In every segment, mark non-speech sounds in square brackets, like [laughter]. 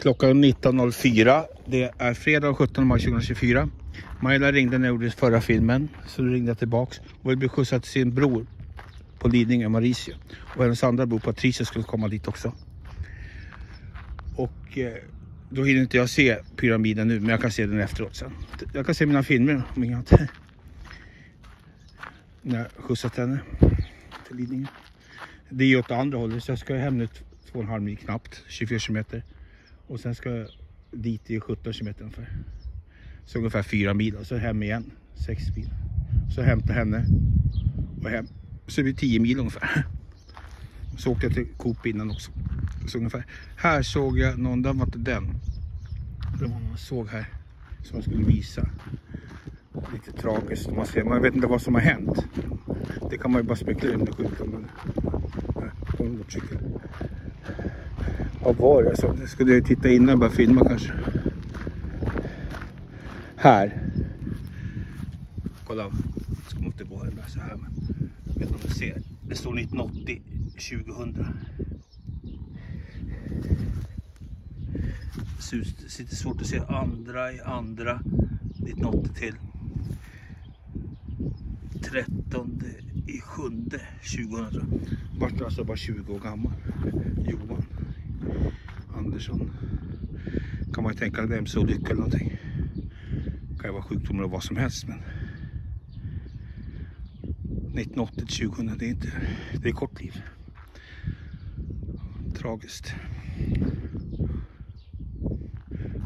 Klockan 19.04. Det är fredag 17 maj 2024. Majla ringde när jag gjorde förra filmen. Så då ringde jag tillbaks och ville bli skjutsad till sin bror på Lidingö, Mauricio. Och hennes andra bror Patricia skulle komma dit också. Och eh, då hinner inte jag se pyramiden nu, men jag kan se den efteråt sen. Jag kan se mina filmer om inget annat. [laughs] När jag skjutsat henne till Lidingö. Det är ju åt andra hållet, så jag ska hem nu två och en halv mil knappt, 24 kilometer. Och sen ska jag dit i 17 kilometer ungefär. Så ungefär fyra mil och så hem igen, Sex mil. Så hämta henne och hem. Så det blir 10 mil ungefär. Så åkte jag till Coop innan också. Så ungefär. Här såg jag någon, den var inte den. Det var någon jag såg här som jag skulle visa. Lite tragiskt man ser. Man vet inte vad som har hänt. Det kan man ju bara spekulera om det sjukdomen. På en motorcykel. Vad var det? Så skulle jag titta innan och börja filma kanske. Här. Kolla. Jag ska inte gå här så här. Men jag vet inte om du ser. Det står 1980 2000. Det är lite svårt att se andra i andra 1980 till 13 i sjunde 2000. Vart alltså bara 20 år gammal. Johan Andersson. Kan man ju tänka en mc-olycka eller någonting. Kan ju vara sjukdomar och vad som helst men 1980 till 2000 det är inte, det är kort liv. Tragiskt.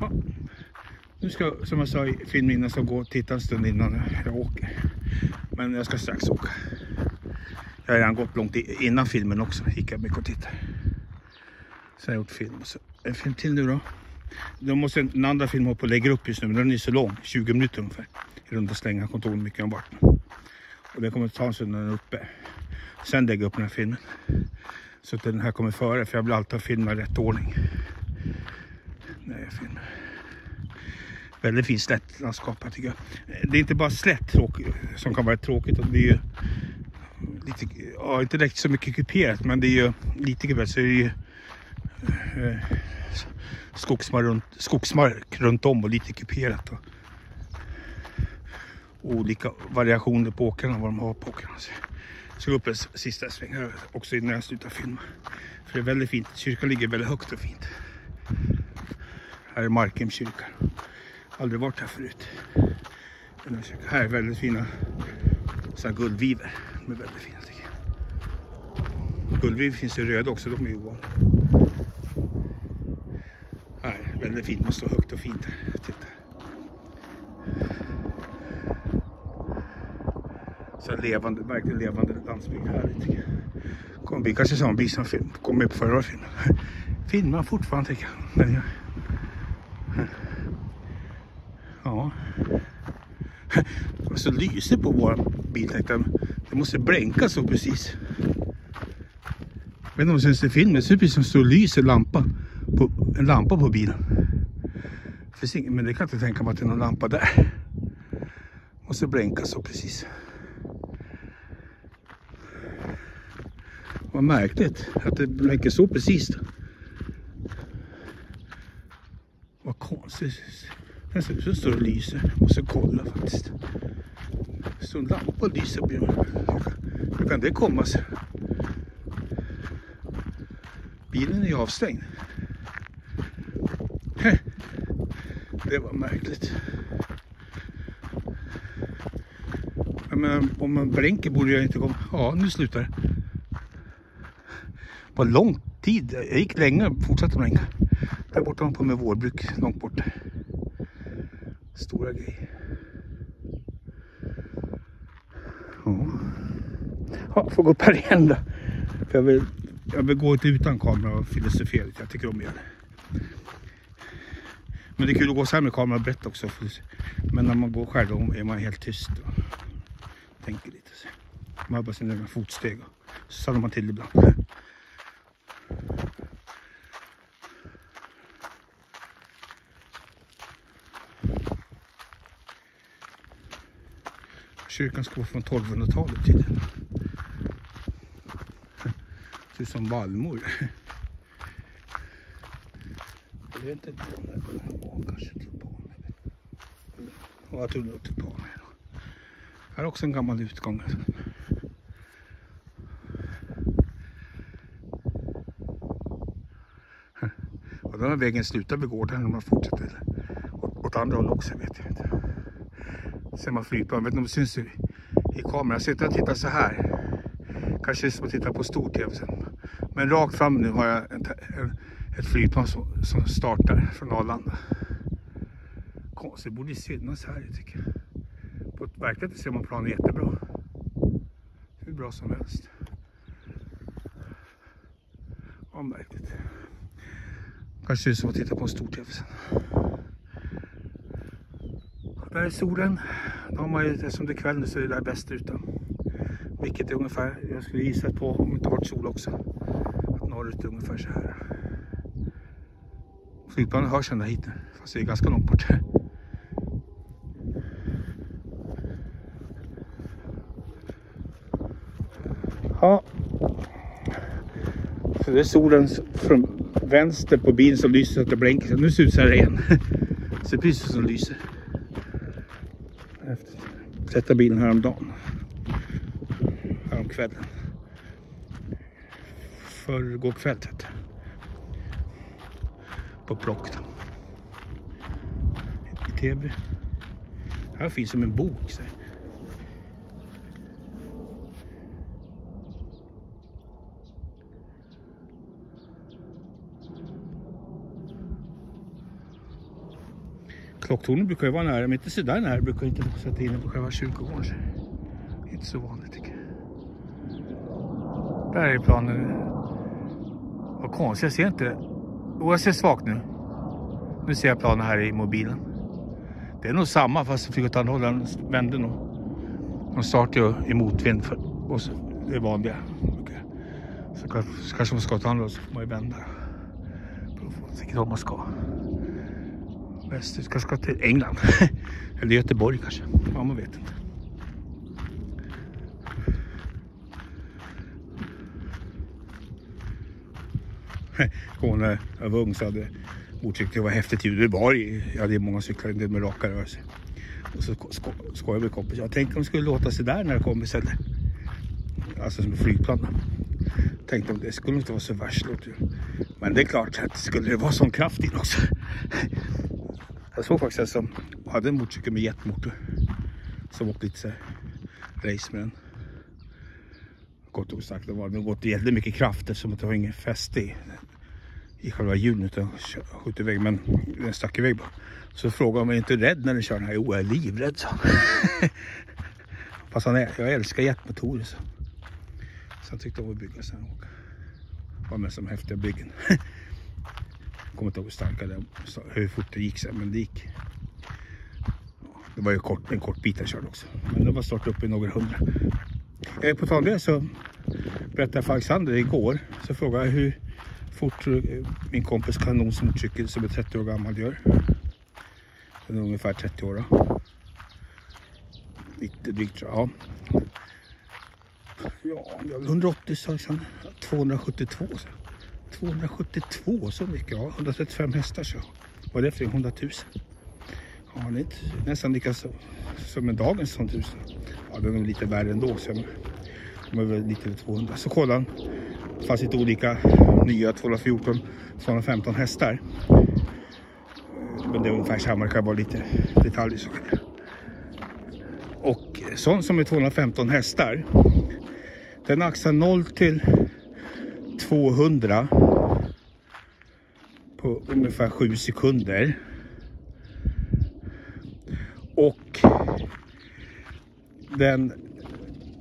Ja. Nu ska jag, som jag sa i filmen innan, så gå och titta en stund innan jag åker. Men jag ska strax åka. Jag har redan gått långt innan filmen också. Gick jag mycket och tittade. Så jag har gjort film. Så en film till nu då. Då måste den andra filmen på och lägger upp just nu. Men den är så lång. 20 minuter ungefär. I runda slängar. kontoret mycket om vart. Och den kommer ta en stund när den är uppe. Sen lägger jag upp den här filmen. Så att den här kommer före. För jag vill alltid filma i rätt ordning. När jag filmar. Väldigt fint slättlandskap här tycker jag. Det är inte bara slätt som kan vara tråkigt. Det är ju lite, ja, inte direkt så mycket kuperat men det är ju lite kuperat så är ju Eh, skogsmark, runt, skogsmark runt om och lite kuperat. Och, olika variationer på åkrarna, vad de har på åkrarna. Så jag ska gå upp en sista sväng här också innan jag slutar filma. För det är väldigt fint. Kyrkan ligger väldigt högt och fint. Här är Markhems kyrka. Aldrig varit här förut. Här är väldigt fina så guldviver. De är väldigt fina tycker jag. Guldviver finns det röda också, de är ju ovanliga. Här, väldigt fint, man står högt och fint här. Titta. Så levande, verkligen levande landsbygd. här. tycker jag. Kommer bli kanske samma bil som film. kom med på förra filmen. Filmar fortfarande tycker jag. Jag Ja. Det var så lyser på vår bil tänkte jag. Det måste blänka så precis. Jag vet inte om det syns i filmen. Det ser ut precis som stor lyser lampa. På, en lampa på bilen. Men det kan jag inte tänka mig att det är någon lampa där. Måste blänka så precis. Vad märkligt att det blänker så precis. Vad konstigt. Den ser ut som står och lyser. Jag måste kolla faktiskt. Det står en lampa och lyser på Hur kan det komma sig? Bilen är ju avstängd. Det var märkligt. Men om man blänker borde jag inte komma. Ja, nu slutar det. På lång tid. Jag gick länge och fortsatte blänka. Där borta har man på med vårbruk långt bort. Stora grejer. Ja. ja, får gå upp här igen då. För jag vill, jag vill gå utan kamera och filosofera lite. Jag tycker om att göra det. Men det är kul att gå så här med kameran brett också. Men när man går själv då är man helt tyst och tänker lite. Så. Man har bara sina egna fotsteg och så stannar man till ibland. Kyrkan ska vara från 1200-talet tydligen. Ser ut som vallmor. Jag vet inte om det var kanske till på mig. Ja, jag tror det till på mig. Här är också en gammal utgång. Och den här vägen slutar vid gården om man fortsätter. Åt, andra håll också vet jag inte. Ser man flygplan, vet inte om det syns i, i kameran. Jag sitter och tittar så här. Kanske det som att titta på stor-tv sen. Men rakt fram nu har jag en ett flygplan som, som startar från Arlanda. Konstigt, det borde synas här tycker jag. På verkligheten ser man planen jättebra. Hur bra som helst. Ja, märkligt. Kanske ser ut som att titta på en stor tv sen. Där är solen. De har ju, eftersom det är kväll nu så är det där bäst ute. Vilket är ungefär, jag skulle gissa på om det inte varit sol också. Att norrut är ungefär så här. Flygplanen hörs ända hit nu, fast det är ganska långt bort. Ja. Så det är solen från vänster på bilen som lyser så att det blinkar. Nu susar det igen. [laughs] Så det precis som lyser. Efter sätta bilen häromdagen. Häromkvällen. Förrgår kväll på plock då. I Täby. Här finns som en bok. Så. Klocktornen brukar ju vara nära, men inte sådär nära. Brukar inte sätta in den på själva kyrkogården. Inte så vanligt tycker jag. Där är planen. Vad konstigt, jag ser inte. Jo jag ser svagt nu. Nu ser jag planen här i mobilen. Det är nog samma fast fick åt andra hållet. Den vände nog. De startar ju i motvind för oss. Det är vanliga. Så kanske man ska åt andra hållet så får man ju vända. För att vilket håll man ska västut. Kanske ska till England. [laughs] Eller Göteborg kanske. Ja, man vet inte. [laughs] Hon när jag var ung så hade motorcykel, det var häftigt ljud. Det var jag hade många cyklar, en del med raka rörelser. Och så sko skojade med kompis. Jag tänkte om det skulle låta sig där när det kom istället. Alltså som ett flygplan. Tänkte om det skulle inte vara så värst. Men det är klart att skulle det vara sån kraft i också. Jag såg faktiskt en som hade en motorcykel med jetmotor. Som åkte lite så race med den. Kort och sagt, det var det gått jättemycket kraft eftersom det var ingen fäste i, i själva hjulen utan skjuter iväg. Men den stack iväg bara. Så frågade om jag inte är rädd när den kör den här. Jo, jag är livrädd så. [laughs] Fast han är, jag älskar jetmotorer så. Så han tyckte om att bygga sen. Var med som häftiga byggen. [laughs] kommer inte ihåg hur starka det hur fort det gick sen, men det gick. Det var ju kort, en kort bit jag körde också. Men det var snart uppe i några hundra. Eh, på tal det så berättade för Alexander igår. Så frågade jag hur fort eh, min kompis kanonsmotorcykel som är 30 år gammal gör. Den är ungefär 30 år då. Lite drygt tror jag. Ja, 180 sa Alexander. 272 så. 272 så mycket, ja. 135 hästar så. Vad är det för 100 000? Ja, det är nästan lika så, som en dagens sånt hus. Ja, den är lite värre ändå. Så de är väl lite över 200. Så kolla han fanns lite olika nya 214, 215 hästar. Men det är ungefär samma, det kan vara lite detaljer så. Och sån som är 215 hästar. Den axlar 0 till 200 på ungefär 7 sekunder. Och den,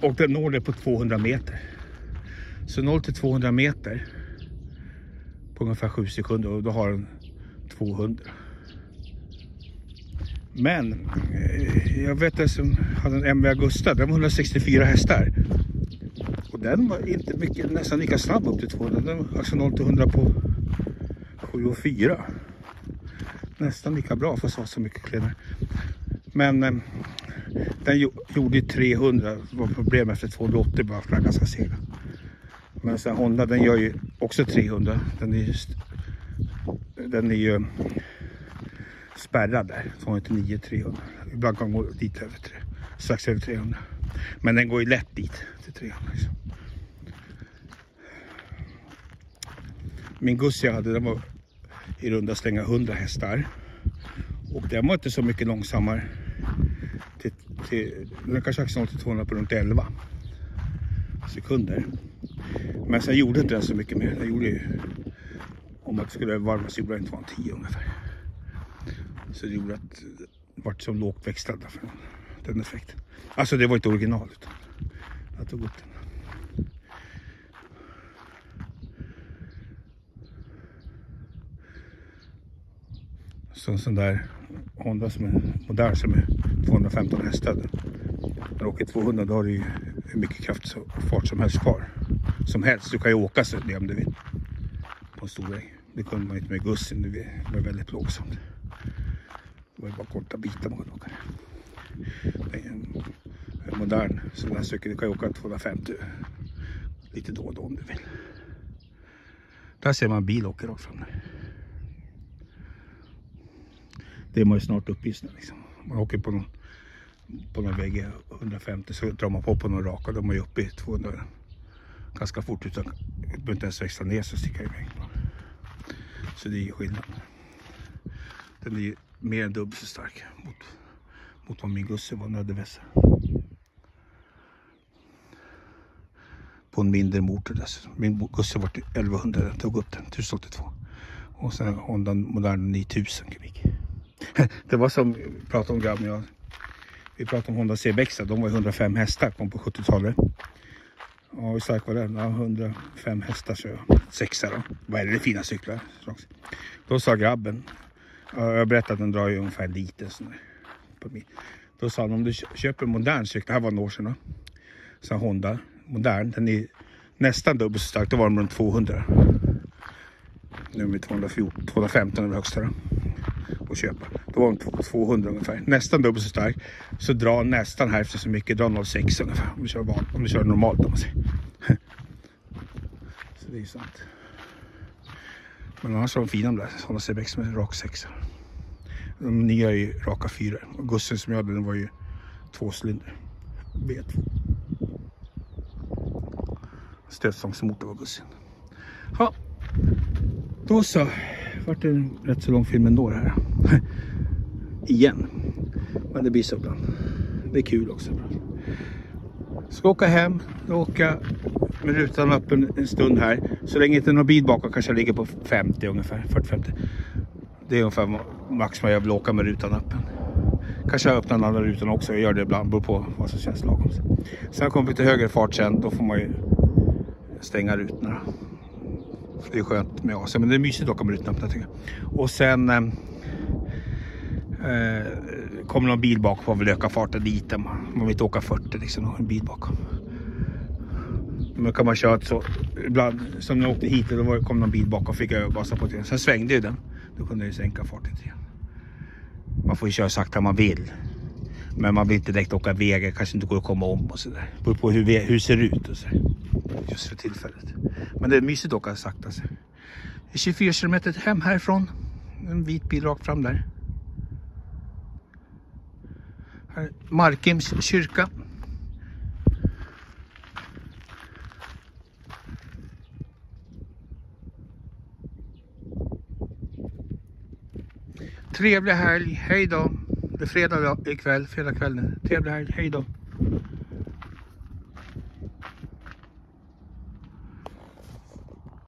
och den når det på 200 meter. Så 0 till 200 meter på ungefär 7 sekunder och då har den 200. Men eh, jag vet att som hade en MV Augusta, den var 164 hästar Och den var inte mycket, nästan lika snabb upp till 200. Den var alltså 0 till 100 på 7 och 4. Nästan lika bra för att ha så mycket kläder. Men eh, den gjorde 300, det var problem efter 280 bara för den ganska sega. Men sen Honda den gör ju också 300. Den är just, den är ju spärrad där. 299 300. Ibland kan gå dit över 300. strax över 300. Men den går ju lätt dit till 300. Liksom. Min Gussi jag hade den var i runda slänga 100 hästar. Och den var inte så mycket långsammare. Till, till, den kanske axlade till 200 på runt 11 sekunder. Men alltså, sen gjorde inte den så mycket mer. Den gjorde ju, om man skulle varva så gjorde den 210 ungefär. Så det gjorde att det vart så lågt växlad för den effekten. Alltså det var inte original utan jag tog upp den. Så en sån där Honda som är modern som är 215 hästar. När du åker 200 då har du ju hur mycket kraft och fart som helst kvar. Som helst. Du kan ju åka så det om du vill. På en stor väg. Det kunde man inte med gussen. Det var väldigt plågsamt. Det var ju bara korta bitar man kunde åka. Det är en, en modern sån här cykel. Du kan ju åka 250 lite då och då om du vill. Där ser man en bil åker rakt fram där. Det är man ju snart uppe i liksom. Man åker på någon, på någon väg 150 så drar man på på någon raka. Då är man ju uppe i 200 ganska fort utan behöver inte ens växla ner så sticker jag iväg. Så det är skillnad. Den är mer än dubbelt så stark mot, mot vad min Gusse var nödvässare. På en mindre motor dessutom. Min Gusse var 1100, den tog upp den, 1082. Och sen Honda Modern 9000 kubik. [laughs] det var som vi pratade om grabben jag. Vi pratade om Honda CBX, de var 105 hästar, kom på 70-talet. Ja, hur stark var den? Ja, 105 hästar så jag. Sexa då. Vad är det, det fina cyklar? Då sa grabben, jag berättade att den drar ju ungefär en sån på. Då sa han om du köper en modern cykel, det här var några år sedan då. Så Honda, modern, den är nästan dubbelt så stark, då var de runt 200. Nu är de 214, 215 är det högsta då att köpa. Då var de 200 ungefär. Nästan dubbelt så stark. Så dra nästan hälften så mycket. Dra 0,6 ungefär. Om du kör, van, om du kör normalt om man säger. [laughs] så det är ju sant. Men annars var de fina de där. Sådana CBX med rak 6. De nya är ju raka 4. Och Gussen som jag hade den var ju tvåcylinder. B2. Stötstångsmotor var Gussen. Ja, då så vart en rätt så lång film ändå det här. [laughs] Igen. Men det blir så ibland. Det är kul också. Ska åka hem, åka med rutan öppen en stund här. Så länge inte någon bil bakom kanske ligger på 50 ungefär, 40-50. Det är ungefär max vad jag vill åka med rutan öppen. Kanske jag öppnar den andra rutan också, jag gör det ibland, beror på vad som känns lagom. Sen kommer vi till högre fart sen, då får man ju stänga rutorna. Det är skönt med AC, men det är mysigt att åka med rutorna tycker jag. Och sen eh, eh, kommer någon bil bakom och vill öka farten lite. Man, man vill inte åka 40 liksom, en bil bakom. Men kan man köra så ibland, som när jag åkte hit, då kom någon bil bakom och fick jag på den. Sen svängde ju den. Då kunde jag sänka farten igen. Man får ju köra sakta man vill. Men man vill inte direkt åka vägar, kanske inte går att komma om och sådär. Beror på hur, hur det ser ut och sådär just för tillfället. Men det är mysigt att åka sakta. Det är 24 kilometer hem härifrån. En vit bil rakt fram där. Här Markims kyrka. Trevlig helg, hej då. Det är fredag ikväll, fredag kväll nu. Trevlig helg, hej då.